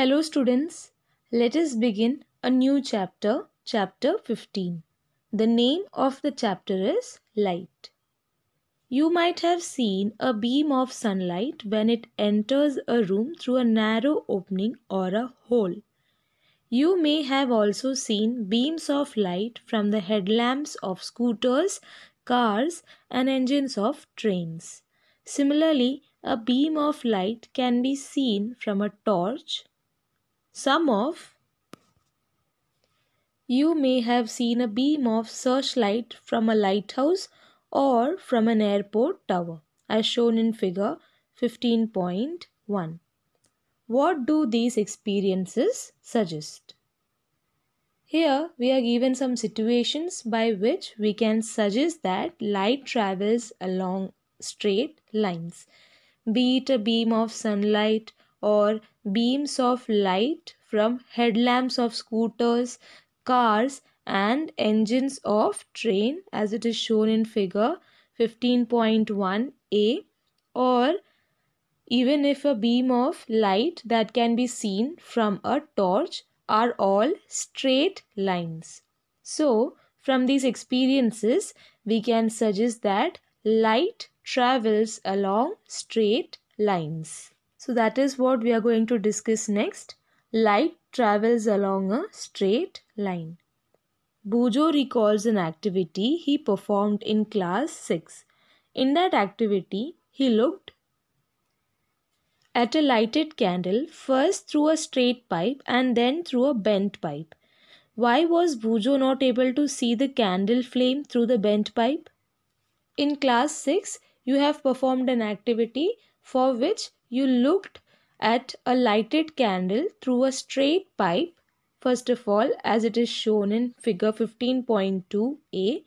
Hello, students. Let us begin a new chapter, chapter 15. The name of the chapter is Light. You might have seen a beam of sunlight when it enters a room through a narrow opening or a hole. You may have also seen beams of light from the headlamps of scooters, cars, and engines of trains. Similarly, a beam of light can be seen from a torch, some of you may have seen a beam of searchlight from a lighthouse or from an airport tower as shown in figure 15.1. What do these experiences suggest? Here we are given some situations by which we can suggest that light travels along straight lines, be it a beam of sunlight or beams of light from headlamps of scooters, cars and engines of train as it is shown in figure 15.1a or even if a beam of light that can be seen from a torch are all straight lines. So, from these experiences, we can suggest that light travels along straight lines. So that is what we are going to discuss next. Light travels along a straight line. Boojho recalls an activity he performed in class 6. In that activity, he looked at a lighted candle first through a straight pipe and then through a bent pipe. Why was Boojho not able to see the candle flame through the bent pipe? In class 6, you have performed an activity for which you looked at a lighted candle through a straight pipe first of all as it is shown in figure 15.2a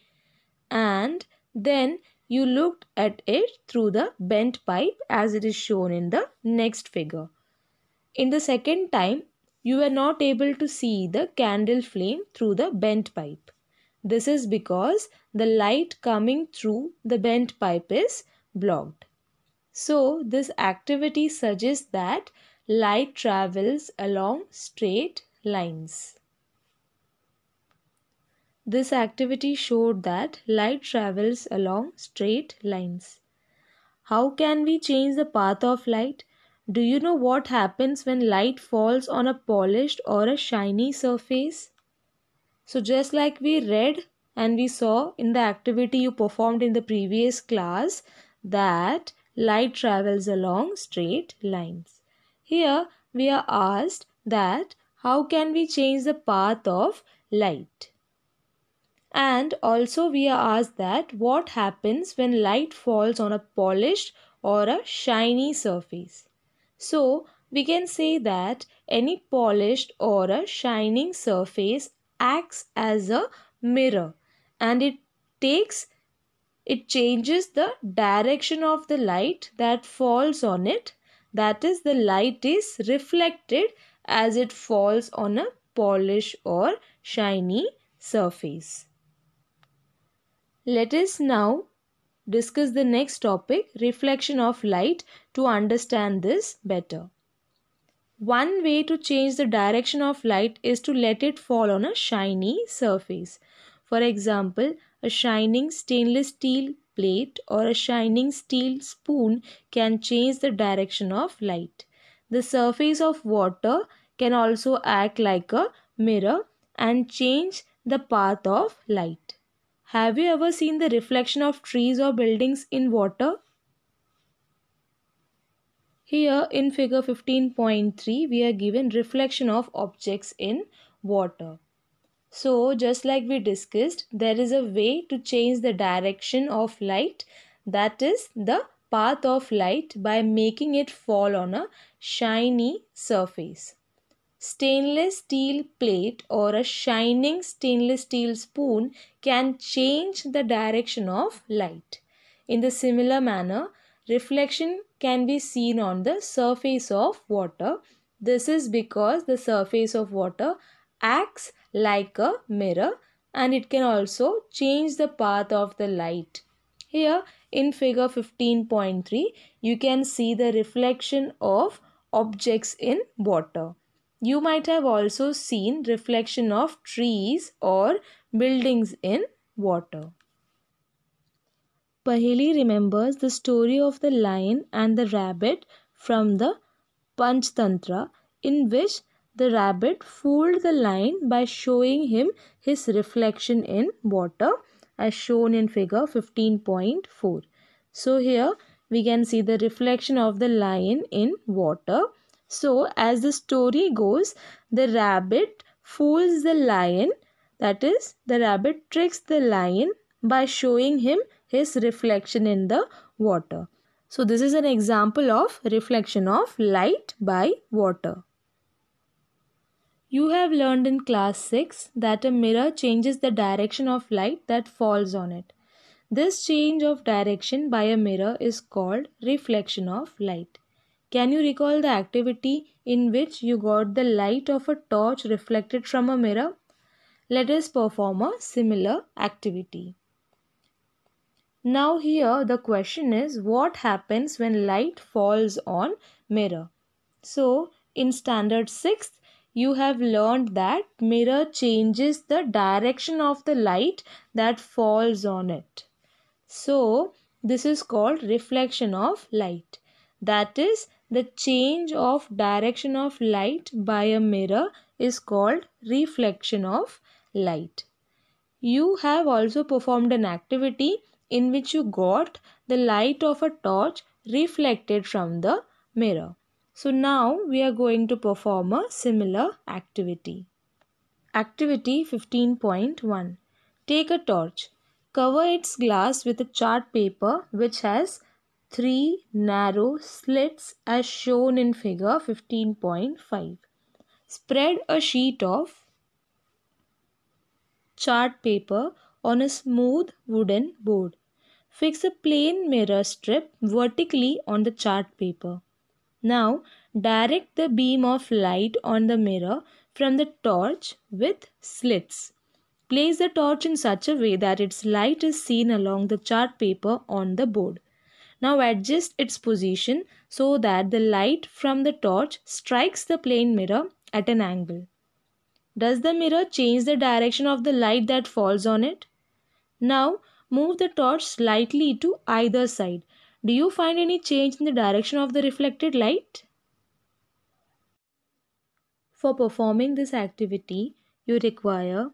and then you looked at it through the bent pipe as it is shown in the next figure. In the second time, you were not able to see the candle flame through the bent pipe. This is because the light coming through the bent pipe is blocked. So, this activity suggests that light travels along straight lines. This activity showed that light travels along straight lines. How can we change the path of light? Do you know what happens when light falls on a polished or a shiny surface? So, just like we read and we saw in the activity you performed in the previous class, that light travels along straight lines. Here we are asked that how can we change the path of light? And also we are asked that what happens when light falls on a polished or a shiny surface. So we can say that any polished or a shining surface acts as a mirror and it takes it changes the direction of the light that falls on it. That is, the light is reflected as it falls on a polished or shiny surface. Let us now discuss the next topic, reflection of light, to understand this better. One way to change the direction of light is to let it fall on a shiny surface. For example, a shining stainless steel plate or a shining steel spoon can change the direction of light. The surface of water can also act like a mirror and change the path of light. Have you ever seen the reflection of trees or buildings in water? Here in figure 15.3 we are given reflection of objects in water. So, just like we discussed, there is a way to change the direction of light that is the path of light by making it fall on a shiny surface. Stainless steel plate or a shining stainless steel spoon can change the direction of light. In the similar manner, reflection can be seen on the surface of water. This is because the surface of water acts like a mirror and it can also change the path of the light. Here in figure 15.3 you can see the reflection of objects in water. you might have also seen reflection of trees or buildings in water. Paheli remembers the story of the lion and the rabbit from the Panchtantra in which the rabbit fooled the lion by showing him his reflection in water as shown in figure 15.4. So here we can see the reflection of the lion in water. So as the story goes, the rabbit fools the lion that is the rabbit tricks the lion by showing him his reflection in the water. So this is an example of reflection of light by water. You have learned in class 6 that a mirror changes the direction of light that falls on it. This change of direction by a mirror is called reflection of light. Can you recall the activity in which you got the light of a torch reflected from a mirror? Let us perform a similar activity. Now here the question is what happens when light falls on mirror? So in standard 6th you have learned that mirror changes the direction of the light that falls on it. So this is called reflection of light. That is the change of direction of light by a mirror is called reflection of light. You have also performed an activity in which you got the light of a torch reflected from the mirror. So now we are going to perform a similar activity. Activity 15.1 Take a torch. Cover its glass with a chart paper which has three narrow slits as shown in figure 15.5. Spread a sheet of chart paper on a smooth wooden board. Fix a plane mirror strip vertically on the chart paper. Now direct the beam of light on the mirror from the torch with slits. Place the torch in such a way that its light is seen along the chart paper on the board. Now adjust its position so that the light from the torch strikes the plane mirror at an angle. Does the mirror change the direction of the light that falls on it? Now move the torch slightly to either side. Do you find any change in the direction of the reflected light? For performing this activity, you require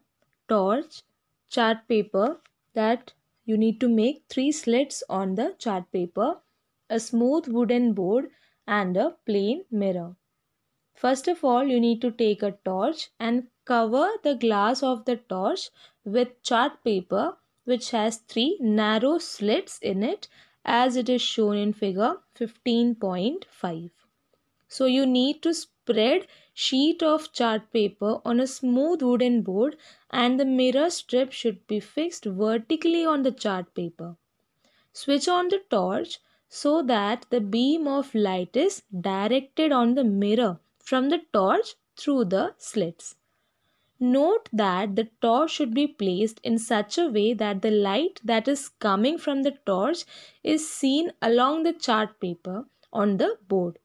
torch, chart paper that you need to make three slits on the chart paper, a smooth wooden board and a plane mirror. First of all, you need to take a torch and cover the glass of the torch with chart paper which has three narrow slits in it as it is shown in figure 15.5. So you need to spread sheet of chart paper on a smooth wooden board and the mirror strip should be fixed vertically on the chart paper. Switch on the torch so that the beam of light is directed on the mirror from the torch through the slits. Note that the torch should be placed in such a way that the light that is coming from the torch is seen along the chart paper on the board.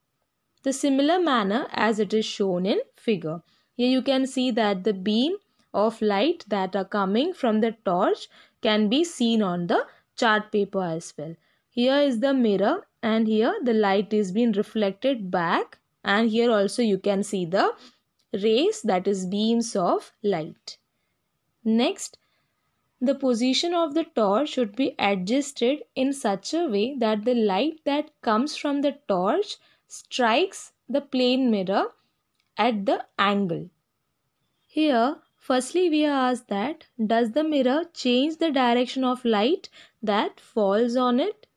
The similar manner as it is shown in figure. Here you can see that the beam of light that are coming from the torch can be seen on the chart paper as well. Here is the mirror and here the light is being reflected back and here also you can see the rays that is beams of light. Next, the position of the torch should be adjusted in such a way that the light that comes from the torch strikes the plane mirror at the angle. Here, firstly we are asked that does the mirror change the direction of light that falls on it?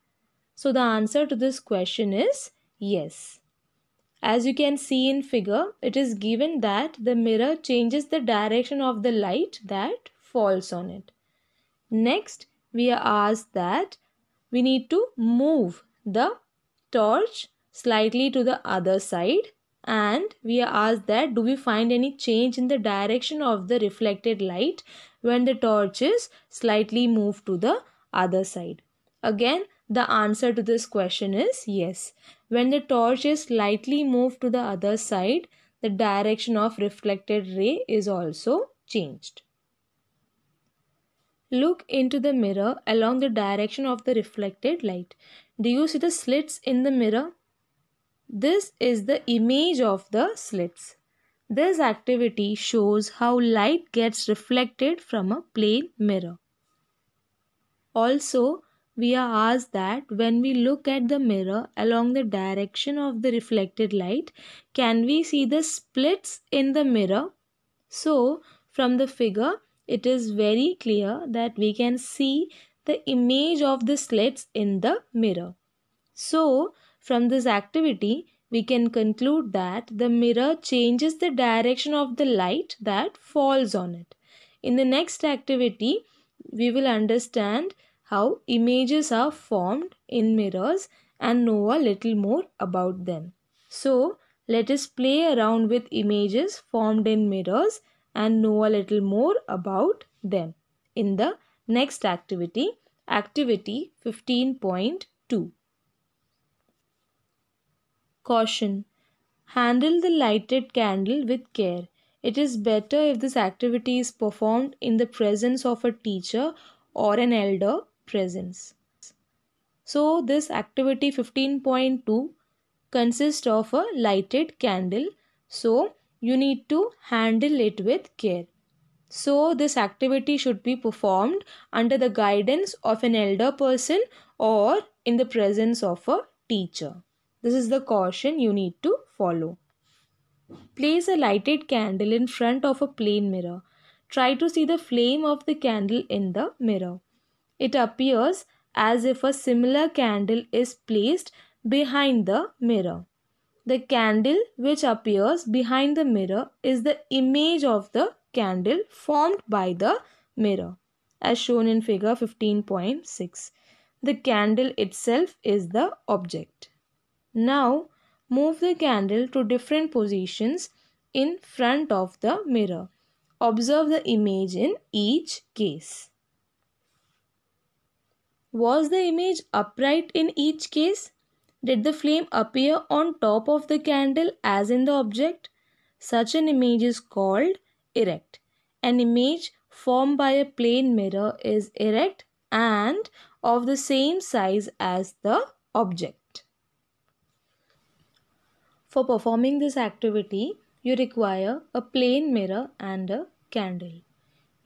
So the answer to this question is yes. As you can see in figure, it is given that the mirror changes the direction of the light that falls on it. Next, we are asked that we need to move the torch slightly to the other side and we are asked that do we find any change in the direction of the reflected light when the torch is slightly moved to the other side. Again, the answer to this question is yes. When the torch is slightly moved to the other side, the direction of reflected ray is also changed. Look into the mirror along the direction of the reflected light. Do you see the slits in the mirror? This is the image of the slits. This activity shows how light gets reflected from a plane mirror. Also, we are asked that when we look at the mirror along the direction of the reflected light, can we see the splits in the mirror? So, from the figure, it is very clear that we can see the image of the slits in the mirror. So, from this activity, we can conclude that the mirror changes the direction of the light that falls on it. In the next activity, we will understand how images are formed in mirrors and know a little more about them. So, let us play around with images formed in mirrors and know a little more about them. In the next activity, activity 15.2. Caution Handle the lighted candle with care. It is better if this activity is performed in the presence of a teacher or an elder presence. So, this activity 15.2 consists of a lighted candle. So, you need to handle it with care. So, this activity should be performed under the guidance of an elder person or in the presence of a teacher. This is the caution you need to follow. Place a lighted candle in front of a plane mirror. Try to see the flame of the candle in the mirror. It appears as if a similar candle is placed behind the mirror. The candle which appears behind the mirror is the image of the candle formed by the mirror as shown in figure 15.6. The candle itself is the object. Now move the candle to different positions in front of the mirror. Observe the image in each case. Was the image upright in each case? Did the flame appear on top of the candle as in the object? Such an image is called erect. An image formed by a plane mirror is erect and of the same size as the object. For performing this activity, you require a plane mirror and a candle.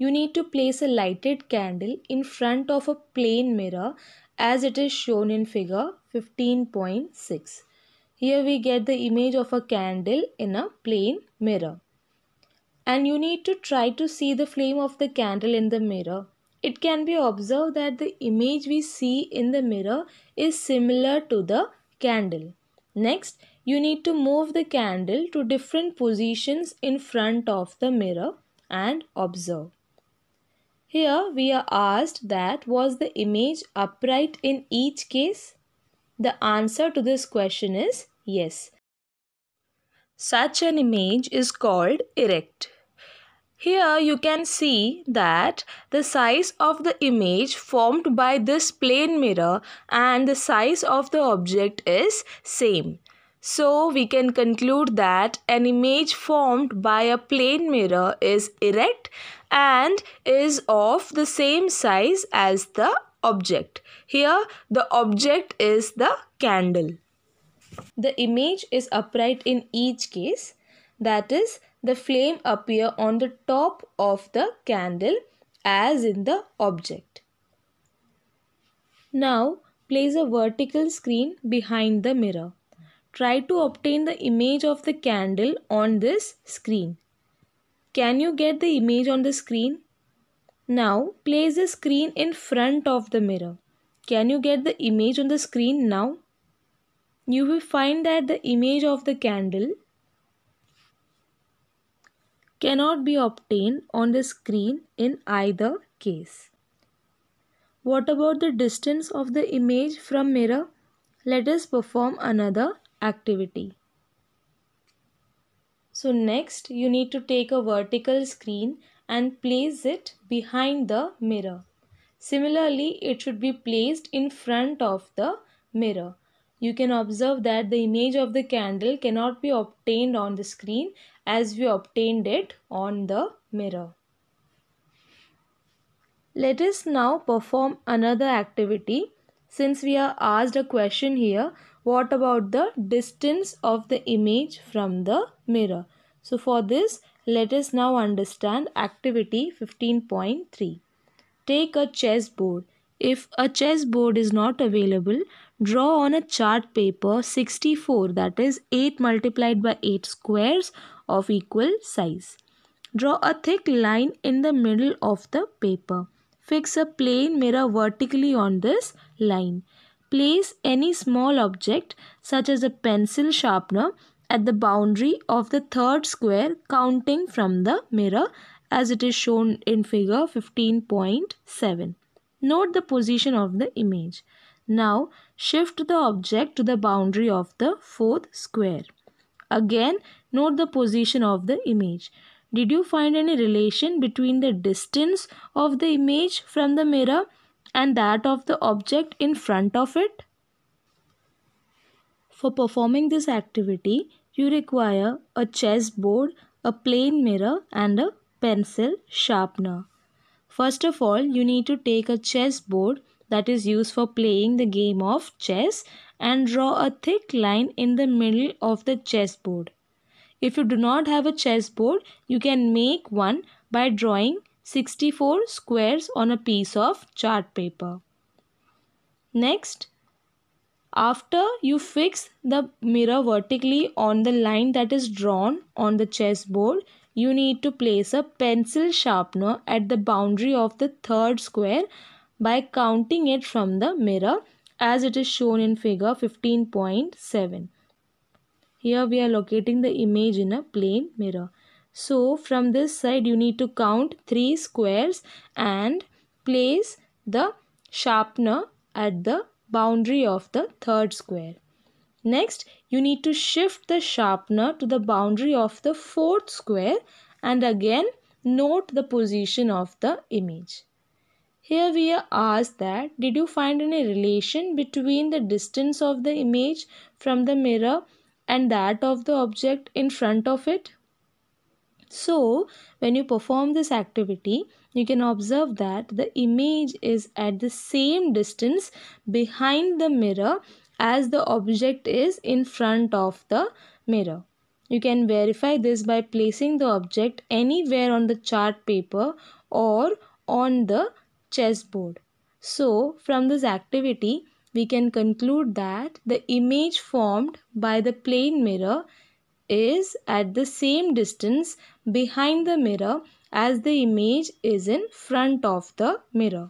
You need to place a lighted candle in front of a plane mirror as it is shown in figure 15.6. Here we get the image of a candle in a plane mirror. And you need to try to see the flame of the candle in the mirror. It can be observed that the image we see in the mirror is similar to the candle. Next, you need to move the candle to different positions in front of the mirror and observe. Here we are asked that was the image upright in each case? The answer to this question is yes. Such an image is called erect. Here you can see that the size of the image formed by this plane mirror and the size of the object is same. So we can conclude that an image formed by a plane mirror is erect and is of the same size as the object. Here the object is the candle. The image is upright in each case. That is, the flame appear on the top of the candle as in the object. Now place a vertical screen behind the mirror. Try to obtain the image of the candle on this screen. Can you get the image on the screen? Now place the screen in front of the mirror. Can you get the image on the screen now? You will find that the image of the candle cannot be obtained on the screen in either case. What about the distance of the image from mirror? Let us perform another activity. So next you need to take a vertical screen and place it behind the mirror. Similarly, it should be placed in front of the mirror. you can observe that the image of the candle cannot be obtained on the screen as we obtained it on the mirror. Let us now perform another activity. Since we are asked a question here, what about the distance of the image from the mirror? So for this, let us now understand activity 15.3. Take a chessboard. If a chessboard is not available, draw on a chart paper 64 that is 8 multiplied by 8 squares of equal size. Draw a thick line in the middle of the paper. Fix a plane mirror vertically on this line. Place any small object such as a pencil sharpener at the boundary of the third square counting from the mirror as it is shown in figure 15.7. Note the position of the image. Now shift the object to the boundary of the fourth square. Again note the position of the image. Did you find any relation between the distance of the image from the mirror and that of the object in front of it? For performing this activity, you require a chessboard, a plane mirror and a pencil sharpener. First of all, you need to take a chessboard that is used for playing the game of chess and draw a thick line in the middle of the chessboard. If you do not have a chessboard, you can make one by drawing 64 squares on a piece of chart paper. Next, after you fix the mirror vertically on the line that is drawn on the chessboard, you need to place a pencil sharpener at the boundary of the third square by counting it from the mirror as it is shown in figure 15.7. Here we are locating the image in a plane mirror. So from this side you need to count 3 squares and place the sharpener at the boundary of the third square. Next, you need to shift the sharpener to the boundary of the fourth square and again note the position of the image. Here we are asked that did you find any relation between the distance of the image from the mirror and that of the object in front of it. So, when you perform this activity, you can observe that the image is at the same distance behind the mirror as the object is in front of the mirror. You can verify this by placing the object anywhere on the chart paper or on the chessboard. So, from this activity, we can conclude that the image formed by the plane mirror is at the same distance behind the mirror as the image is in front of the mirror.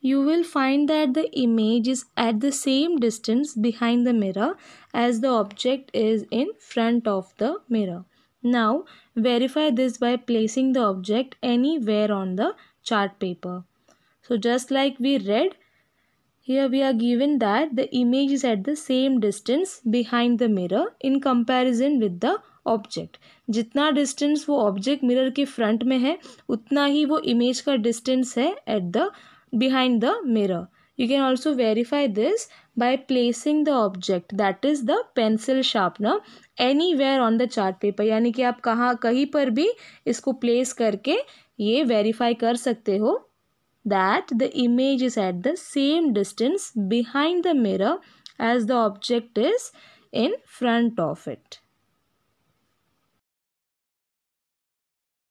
You will find that the image is at the same distance behind the mirror as the object is in front of the mirror. Now verify this by placing the object anywhere on the chart paper. So just like we read here we are given that the image is at the same distance behind the mirror in comparison with the object जितना distance वो object mirror के front में है, उतना ही वो image का distance है at the behind the mirror you can also verify this by placing the object that is the pencil sharpener anywhere on the chart paper यानी कि आप कहाँ, कहीं पर भी इसको प्लेस करके ये वेरीफाई कर सकते हो। That the image is at the same distance behind the mirror as the object is in front of it.